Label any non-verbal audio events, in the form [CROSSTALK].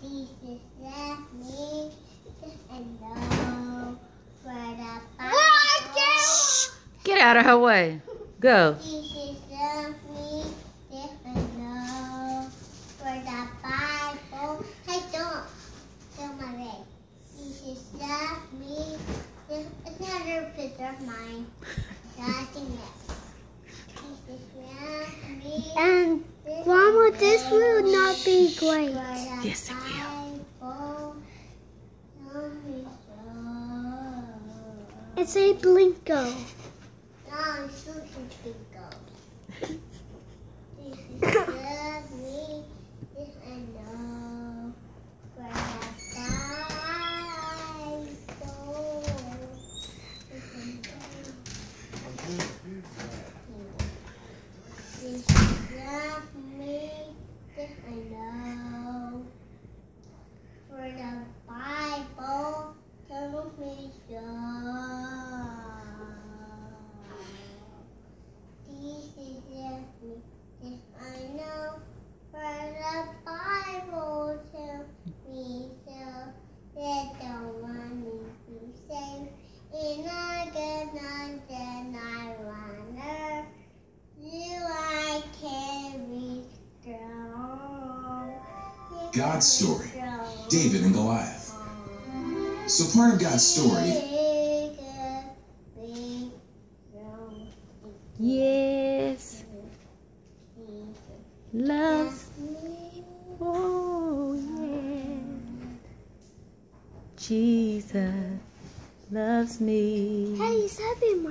Jesus left me, I know where the Shh. Get out of her way. Go. Jesus left me, I know where Bible. Hey, don't. Don't my way. Jesus left me. It's another picture of mine. [LAUGHS] Nothing else. Jesus left me. And Grandma, this will not be great. Yes, it will. It's a Blinko. [LAUGHS] No, it's Sushi Bingo. This is love me. This I know. Where I go. This is love me. This For the Bible tells me so. Is. This I know. For the Bible. Let the one a God's story, David and Goliath. So part of God's story. Yes. Love. Oh, yeah. Jesus loves me. Hey, he's happy, my